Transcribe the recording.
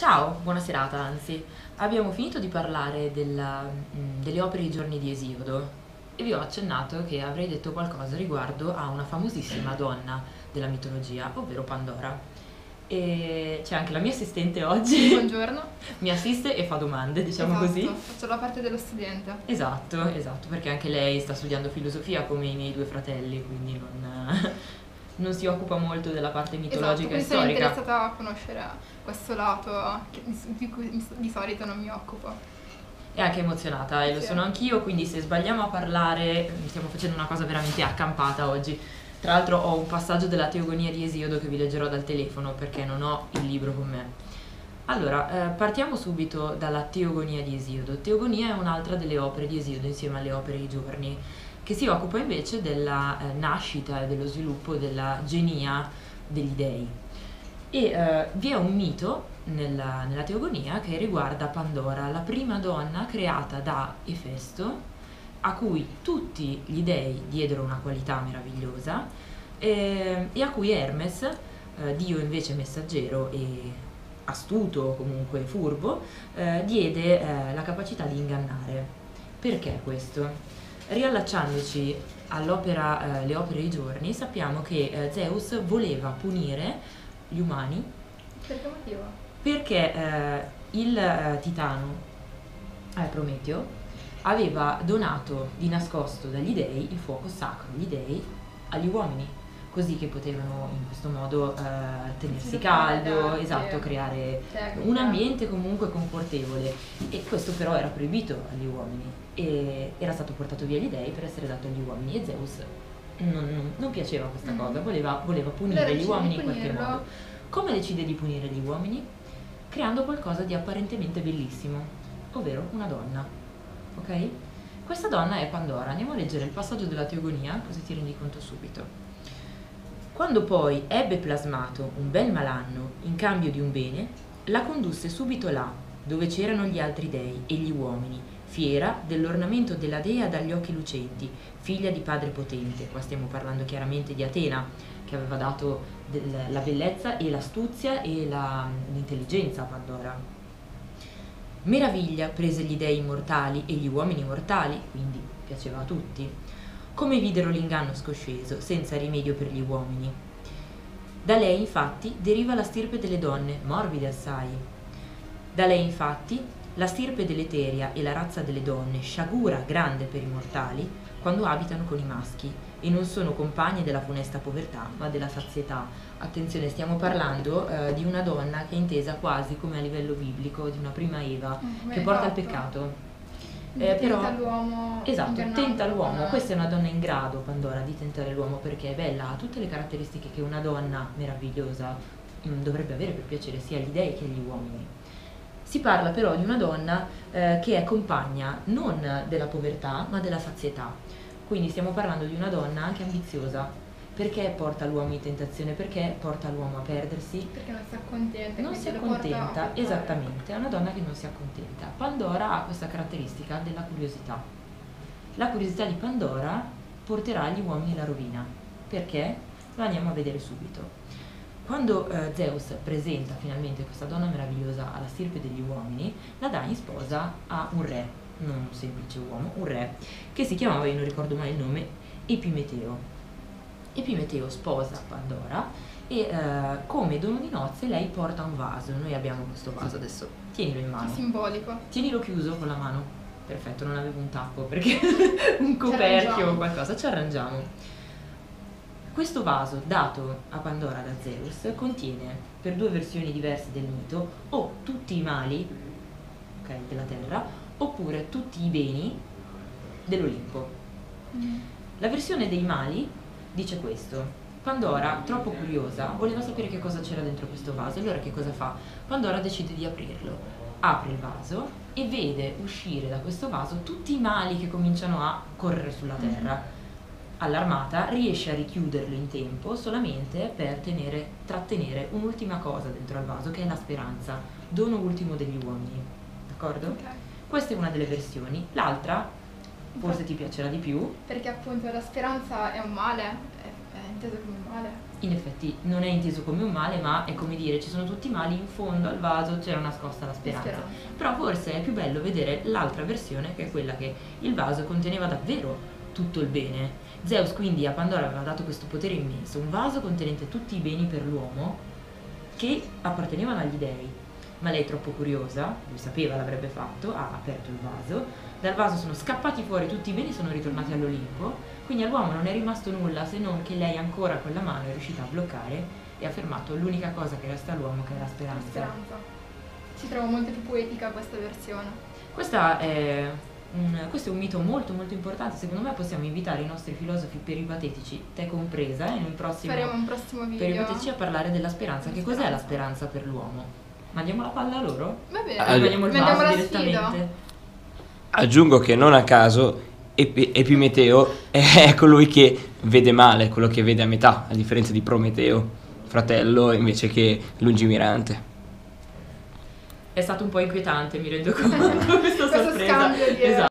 Ciao, buona serata anzi. Abbiamo finito di parlare della- mh, delle opere I giorni di Esiodo e vi ho accennato che avrei detto qualcosa riguardo a una famosissima donna della mitologia, ovvero Pandora. E c'è anche la mia assistente oggi, Buongiorno. mi assiste e fa domande, diciamo Esatto, così. Faccio la parte dello studente. Esatto, esatto, perché anche lei sta studiando filosofia come i miei due fratelli, quindi non, non si occupa molto della parte Esatto, mitologica quindi e sono storica. interessata a conoscere questo lato di cui di solito non mi occupo. È anche emozionata e lo Sì. sono anch'io, quindi se sbagliamo a parlare stiamo facendo una cosa veramente accampata oggi. Tra l'altro ho un passaggio della Teogonia di Esiodo che vi leggerò dal telefono perché non ho il libro con me. Allora, eh, partiamo subito dalla Teogonia di Esiodo. Teogonia è un'altra delle opere di Esiodo insieme alle opere I giorni, che si occupa invece della eh, nascita e dello sviluppo della genia degli dei. E eh, vi è un mito nella, nella Teogonia che riguarda Pandora, la prima donna creata da Efesto, a cui tutti gli dei diedero una qualità meravigliosa eh, e a cui Hermes, eh, dio invece messaggero e astuto, comunque furbo, eh, diede eh, la capacità di ingannare. Perché questo? Riallacciandoci all'opera eh, Le opere i giorni, sappiamo che eh, Zeus voleva punire gli umani Per che motivo? perché eh, il titano, Prometeo, aveva donato di nascosto dagli dei il fuoco sacro degli dei agli uomini, così che potevano in questo modo eh, tenersi caldo, esatto, creare tecnica. un ambiente comunque confortevole e questo però era proibito agli uomini e era stato portato via agli dei per essere dato agli uomini e Zeus non, non- non piaceva questa Mm. cosa, voleva, voleva punire Allora gli uomini in qualche modo. Come decide di punire gli uomini? Creando qualcosa di apparentemente bellissimo, ovvero una donna. Ok? Questa donna è Pandora. Andiamo a leggere il passaggio della Teogonia, così ti rendi conto subito. Quando poi ebbe plasmato un bel malanno in cambio di un bene, la condusse subito là, dove c'erano gli altri dei e gli uomini, fiera dell'ornamento della dea dagli occhi lucenti, figlia di padre potente. Qua stiamo parlando chiaramente di Atena, che aveva dato la bellezza e l'astuzia e la- l'intelligenza a Pandora. Meraviglia prese gli dei immortali e gli uomini mortali, quindi piaceva a tutti, come videro l'inganno scosceso, senza rimedio per gli uomini. Da lei infatti deriva la stirpe delle donne, morbide assai. Da lei infatti la stirpe dell'eteria e la razza delle donne, sciagura grande per i mortali, quando abitano con i maschi e non sono compagne della funesta povertà, ma della sazietà. Attenzione, stiamo parlando eh, di una donna che è intesa quasi come a livello biblico, di una prima Eva, Come che porta al esatto. peccato. Eh, però- tenta l'uomo Esatto, tenta l'uomo. Questa è una donna in grado, Pandora, di tentare l'uomo perché è bella, ha tutte le caratteristiche che una donna meravigliosa mm, dovrebbe avere per piacere sia agli dei che agli uomini. Si parla però di una donna eh, che è compagna non della povertà ma della sazietà. Quindi stiamo parlando di una donna anche ambiziosa. Perché porta l'uomo in tentazione? Perché porta l'uomo a perdersi? Perché non si accontenta. Non si accontenta, esattamente, è una donna che non si accontenta. Pandora ha questa caratteristica della curiosità. La curiosità di Pandora porterà gli uomini alla rovina. Perché? Lo andiamo a vedere subito. Quando eh, Zeus presenta finalmente questa donna meravigliosa alla stirpe degli uomini, la dà in sposa a un re, non un semplice uomo, un re, che si chiamava, io non ricordo mai il nome, Epimeteo. Epimeteo sposa Pandora e eh, come dono di nozze lei porta un vaso. Noi abbiamo questo vaso adesso, tienilo in mano. simbolico. Tienilo chiuso con la mano. Perfetto, non avevo un tappo perché un coperchio o qualcosa, ci arrangiamo. Questo vaso dato a Pandora da Zeus contiene, per due versioni diverse del mito, o tutti i mali ok, della terra, oppure tutti i beni dell'Olimpo. Mm. La versione dei mali dice questo. Pandora, troppo curiosa, voleva sapere che cosa c'era dentro questo vaso. Allora che cosa fa? Pandora decide di aprirlo. Apre il vaso e vede uscire da questo vaso tutti i mali che cominciano a correre sulla terra. Allarmata riesce a richiuderlo in tempo solamente per tenere, trattenere un'ultima cosa dentro al vaso che è la speranza, dono ultimo degli uomini. D'accordo? Ok. Questa è una delle versioni. L'altra, forse ti piacerà di più, Perché appunto la speranza è un male, è, è inteso come un male. in effetti non è inteso come un male, ma è come dire ci sono tutti i mali, in fondo al vaso c'era nascosta la speranza. Speranza. Però forse è più bello vedere l'altra versione, che è quella che il vaso conteneva davvero tutto il bene. Zeus quindi a Pandora aveva dato questo potere immenso, un vaso contenente tutti i beni per l'uomo che appartenevano agli dei. Ma lei troppo curiosa, lui sapeva l'avrebbe fatto, ha aperto il vaso, dal vaso sono scappati fuori tutti i beni e sono ritornati all'Olimpo, quindi all'uomo non è rimasto nulla se non che lei ancora con la mano è riuscita a bloccare e ha fermato l'unica cosa che resta all'uomo che è la La speranza. speranza. Si trova molto più poetica questa versione. Questa è un, questo è un mito molto molto importante, secondo me possiamo invitare i nostri filosofi peripatetici, te compresa, eh, nel prossimo Faremo un prossimo video. peripatetici a parlare della speranza. Che cos'è la speranza per l'uomo? Mandiamo la palla a loro? Va bene, Allora- Mandiamo il mandiamo vaso la direttamente? sfida. Aggiungo che non a caso Epi- Epimeteo è colui che vede male, quello che vede a metà, a differenza di Prometeo, fratello invece che lungimirante. È stato un po' inquietante, mi rendo conto, questa Questa